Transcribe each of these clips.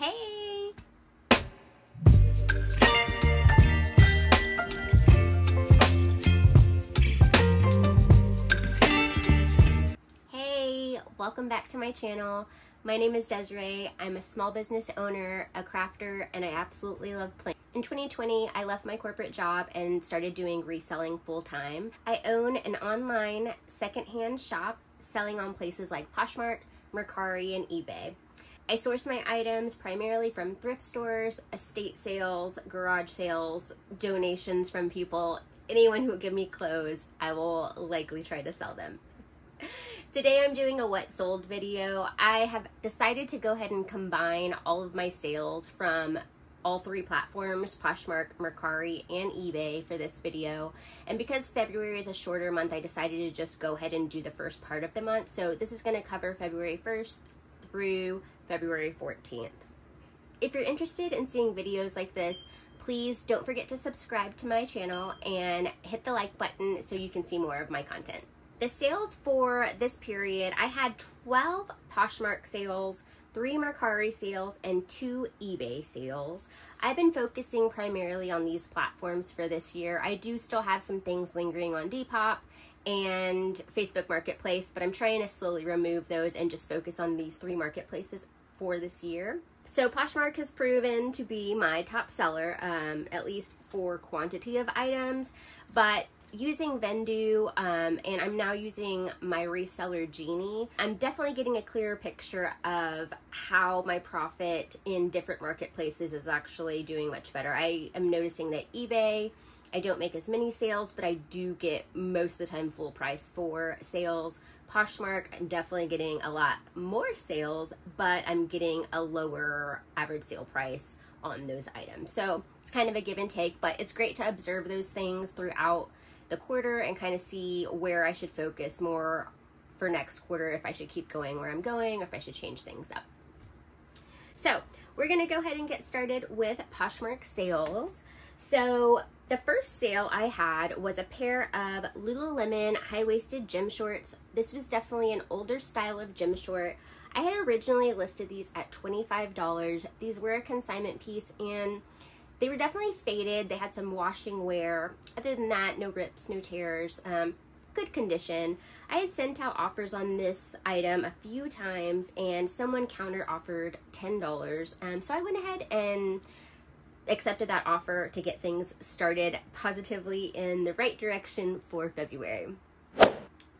Hey! Hey, welcome back to my channel. My name is Desiree. I'm a small business owner, a crafter, and I absolutely love playing. In 2020, I left my corporate job and started doing reselling full time. I own an online secondhand shop selling on places like Poshmark, Mercari, and eBay. I source my items primarily from thrift stores, estate sales, garage sales, donations from people. Anyone who will give me clothes, I will likely try to sell them. Today I'm doing a what sold video. I have decided to go ahead and combine all of my sales from all three platforms, Poshmark, Mercari, and eBay for this video. And because February is a shorter month, I decided to just go ahead and do the first part of the month. So this is gonna cover February 1st through February 14th. If you're interested in seeing videos like this, please don't forget to subscribe to my channel and hit the like button so you can see more of my content. The sales for this period, I had 12 Poshmark sales, three Mercari sales, and two eBay sales. I've been focusing primarily on these platforms for this year. I do still have some things lingering on Depop and Facebook Marketplace, but I'm trying to slowly remove those and just focus on these three marketplaces for this year. So Poshmark has proven to be my top seller, um, at least for quantity of items, but using Vendoo um, and I'm now using my reseller Genie, I'm definitely getting a clearer picture of how my profit in different marketplaces is actually doing much better. I am noticing that eBay, I don't make as many sales, but I do get most of the time full price for sales. Poshmark, I'm definitely getting a lot more sales, but I'm getting a lower average sale price on those items. So it's kind of a give and take, but it's great to observe those things throughout the quarter and kind of see where I should focus more for next quarter, if I should keep going where I'm going, if I should change things up. So we're gonna go ahead and get started with Poshmark sales. So the first sale I had was a pair of Lululemon high-waisted gym shorts. This was definitely an older style of gym short. I had originally listed these at $25. These were a consignment piece and they were definitely faded. They had some washing wear. Other than that, no rips, no tears. Um, good condition. I had sent out offers on this item a few times and someone counter offered $10. Um, so I went ahead and accepted that offer to get things started positively in the right direction for February.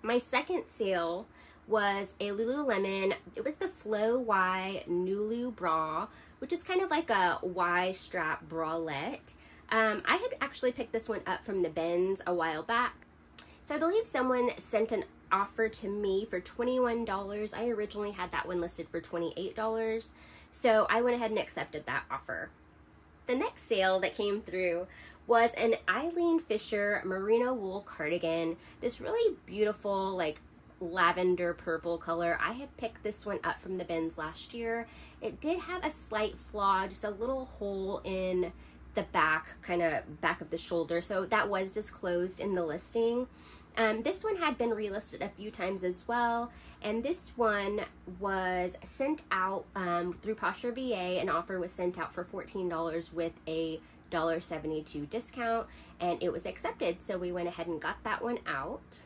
My second sale was a Lululemon. It was the Flow Y Nulu bra, which is kind of like a Y strap bralette. Um, I had actually picked this one up from the bins a while back. So I believe someone sent an offer to me for $21. I originally had that one listed for $28. So I went ahead and accepted that offer. The next sale that came through was an Eileen Fisher merino wool cardigan. This really beautiful like lavender purple color. I had picked this one up from the bins last year. It did have a slight flaw, just a little hole in the back, kind of back of the shoulder. So that was disclosed in the listing. Um, this one had been relisted a few times as well, and this one was sent out um, through PosherVA. An offer was sent out for $14 with a $1.72 discount, and it was accepted. So we went ahead and got that one out.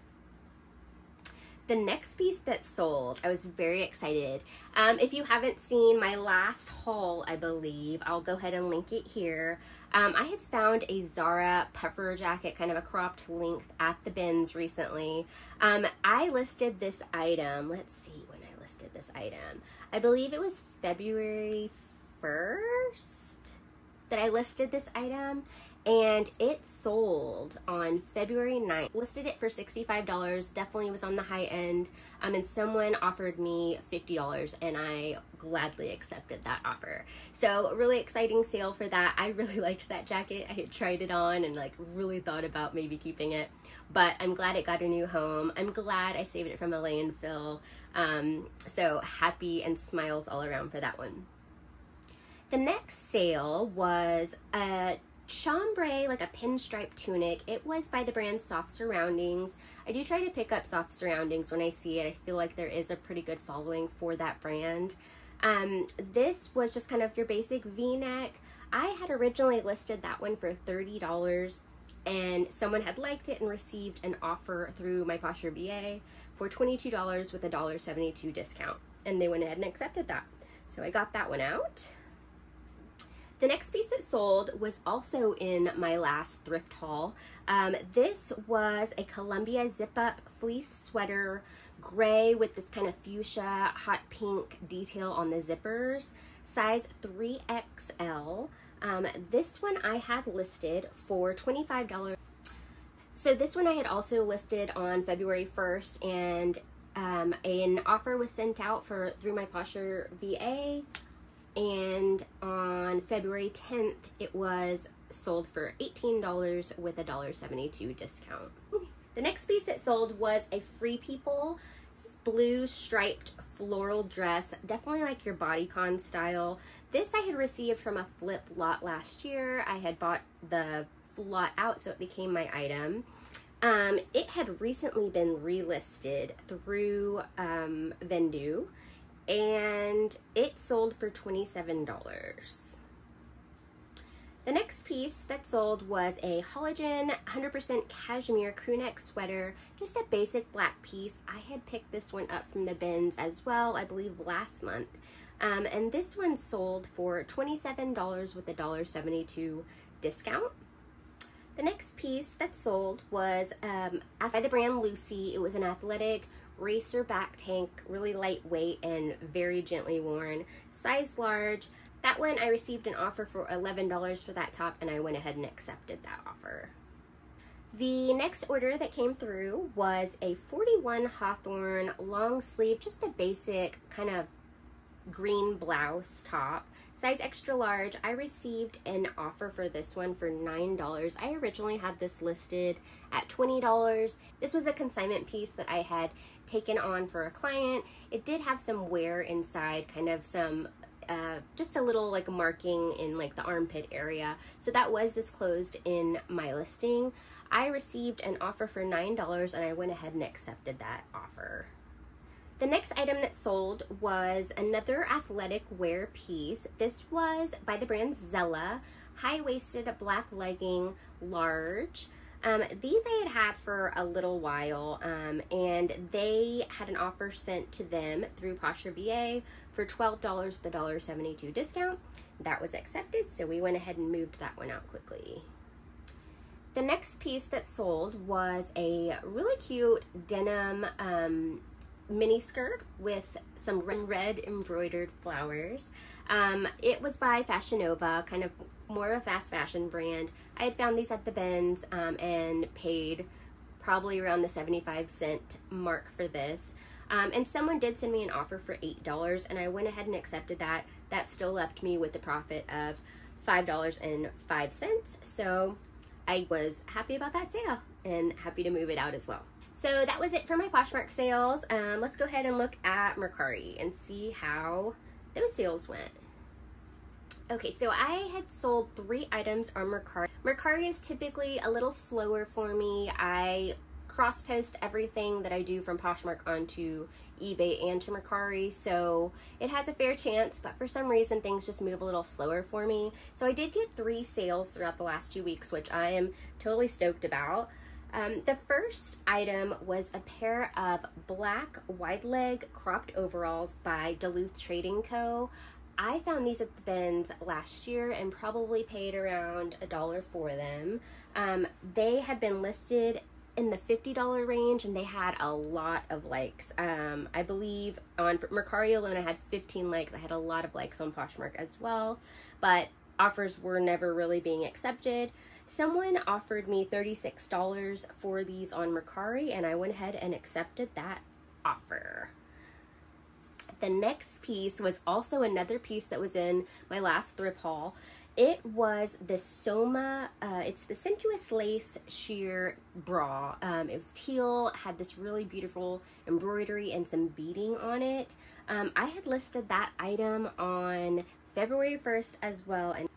The next piece that sold, I was very excited. Um, if you haven't seen my last haul, I believe, I'll go ahead and link it here. Um, I had found a Zara puffer jacket, kind of a cropped length at the bins recently. Um, I listed this item, let's see when I listed this item. I believe it was February 1st that I listed this item and it sold on February 9th. Listed it for $65, definitely was on the high end, um, and someone offered me $50 and I gladly accepted that offer. So really exciting sale for that. I really liked that jacket. I had tried it on and like really thought about maybe keeping it, but I'm glad it got a new home. I'm glad I saved it from a landfill. Um, so happy and smiles all around for that one. The next sale was a chambray, like a pinstripe tunic. It was by the brand Soft Surroundings. I do try to pick up Soft Surroundings when I see it. I feel like there is a pretty good following for that brand. Um, this was just kind of your basic v-neck. I had originally listed that one for $30 and someone had liked it and received an offer through my PosherVA for $22 with a $1.72 discount. And they went ahead and accepted that. So I got that one out. The next piece that sold was also in my last thrift haul. Um, this was a Columbia zip-up fleece sweater, gray with this kind of fuchsia hot pink detail on the zippers, size 3XL. Um, this one I had listed for $25. So this one I had also listed on February 1st and um, an offer was sent out for through my posture VA and on February 10th it was sold for $18 with a $1.72 discount. The next piece it sold was a Free People blue striped floral dress, definitely like your bodycon style. This I had received from a flip lot last year. I had bought the lot out so it became my item. Um, it had recently been relisted through um, and it sold for $27. The next piece that sold was a Halogen 100% cashmere crewneck sweater, just a basic black piece. I had picked this one up from the bins as well, I believe last month. Um, and this one sold for $27 with a $1.72 discount. The next piece that sold was um, by the brand Lucy. It was an athletic racer back tank, really lightweight and very gently worn, size large. That one I received an offer for $11 for that top and I went ahead and accepted that offer. The next order that came through was a 41 Hawthorn long sleeve, just a basic kind of green blouse top size extra large. I received an offer for this one for nine dollars. I originally had this listed at twenty dollars. This was a consignment piece that i had taken on for a client. It did have some wear inside kind of some uh, just a little like marking in like the armpit area. So that was disclosed in my listing. I received an offer for nine dollars and i went ahead and accepted that offer the next item that sold was another athletic wear piece. This was by the brand Zella, high-waisted black legging, large. Um, these I had had for a little while, um, and they had an offer sent to them through PosherVA for $12 with a $1.72 discount. That was accepted, so we went ahead and moved that one out quickly. The next piece that sold was a really cute denim um, mini skirt with some red embroidered flowers. Um, it was by Fashion Nova, kind of more of a fast fashion brand. I had found these at the bins um, and paid probably around the 75 cent mark for this. Um, and someone did send me an offer for $8 and I went ahead and accepted that. That still left me with a profit of $5.05. So I was happy about that sale and happy to move it out as well. So that was it for my Poshmark sales. Um, let's go ahead and look at Mercari and see how those sales went. Okay, so I had sold three items on Mercari. Mercari is typically a little slower for me. I cross post everything that I do from Poshmark onto eBay and to Mercari, so it has a fair chance, but for some reason things just move a little slower for me. So I did get three sales throughout the last two weeks, which I am totally stoked about. Um, the first item was a pair of black wide leg cropped overalls by Duluth Trading Co. I found these at the bins last year and probably paid around a dollar for them. Um, they had been listed in the $50 range and they had a lot of likes. Um, I believe on Mercari alone I had 15 likes. I had a lot of likes on Poshmark as well, but offers were never really being accepted. Someone offered me $36 for these on Mercari, and I went ahead and accepted that offer. The next piece was also another piece that was in my last thrift haul. It was the Soma, uh, it's the Sensuous Lace Sheer Bra. Um, it was teal, had this really beautiful embroidery and some beading on it. Um, I had listed that item on February 1st as well, and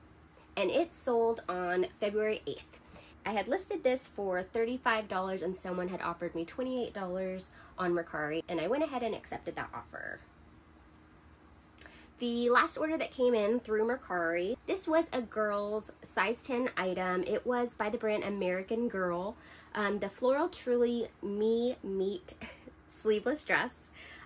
and it sold on February 8th. I had listed this for $35 and someone had offered me $28 on Mercari and I went ahead and accepted that offer. The last order that came in through Mercari, this was a girl's size 10 item. It was by the brand American Girl. Um, the Floral Truly Me Meet sleeveless dress.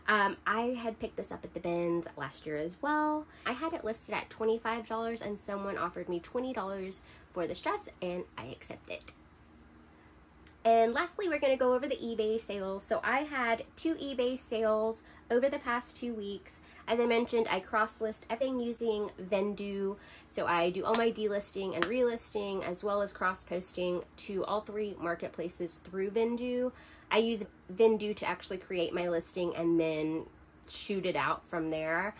Um, I had picked this up at the bins last year as well. I had it listed at $25 and someone offered me $20 for this dress and I accepted. And lastly, we're going to go over the eBay sales. So I had two eBay sales over the past two weeks. As I mentioned, I cross-list everything using Vendoo. So I do all my delisting and relisting as well as cross-posting to all three marketplaces through Vendoo. I use Vendoo to actually create my listing and then shoot it out from there.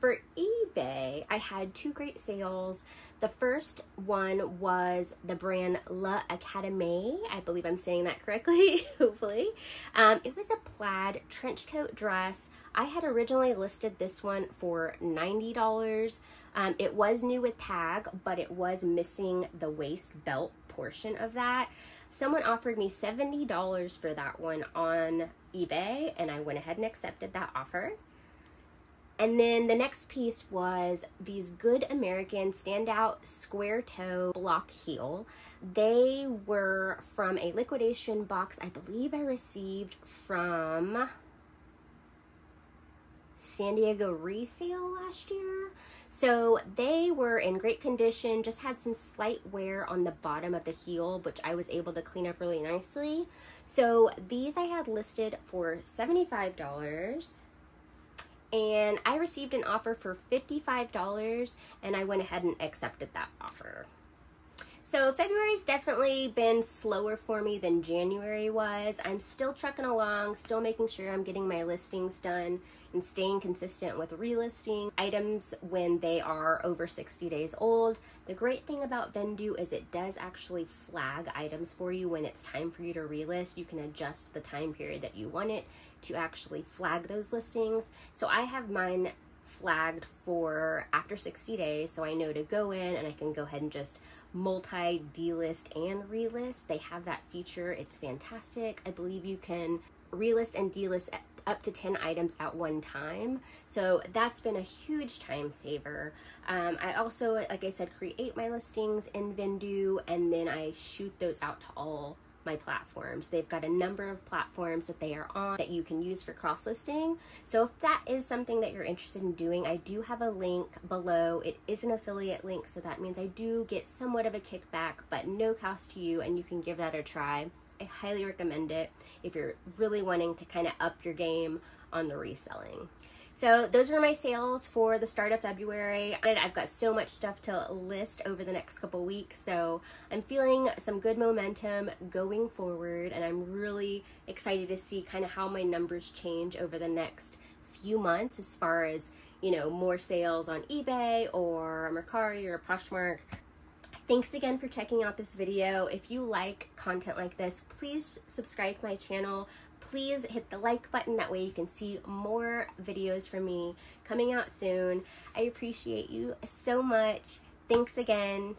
For eBay, I had two great sales. The first one was the brand La Academie. I believe I'm saying that correctly, hopefully. Um, it was a plaid trench coat dress. I had originally listed this one for $90. Um, it was new with tag, but it was missing the waist belt portion of that. Someone offered me $70 for that one on eBay, and I went ahead and accepted that offer. And then the next piece was these Good American Standout Square Toe Block Heel. They were from a liquidation box I believe I received from San Diego Resale last year. So they were in great condition, just had some slight wear on the bottom of the heel, which I was able to clean up really nicely. So these I had listed for $75 and I received an offer for $55 and I went ahead and accepted that offer. So February's definitely been slower for me than January was. I'm still trucking along, still making sure I'm getting my listings done and staying consistent with relisting items when they are over 60 days old. The great thing about Vendoo is it does actually flag items for you when it's time for you to relist. You can adjust the time period that you want it to actually flag those listings. So I have mine flagged for after 60 days so I know to go in and I can go ahead and just multi delist and relist. They have that feature. It's fantastic. I believe you can relist and delist up to 10 items at one time. So that's been a huge time saver. Um, I also, like I said, create my listings in Vendoo and then I shoot those out to all my platforms. They've got a number of platforms that they are on that you can use for cross listing. So if that is something that you're interested in doing, I do have a link below. It is an affiliate link, so that means I do get somewhat of a kickback, but no cost to you, and you can give that a try. I highly recommend it if you're really wanting to kind of up your game on the reselling. So those were my sales for the start of February. I've got so much stuff to list over the next couple weeks, so I'm feeling some good momentum going forward, and I'm really excited to see kind of how my numbers change over the next few months as far as, you know, more sales on eBay or Mercari or Poshmark. Thanks again for checking out this video. If you like content like this, please subscribe to my channel please hit the like button. That way you can see more videos from me coming out soon. I appreciate you so much. Thanks again.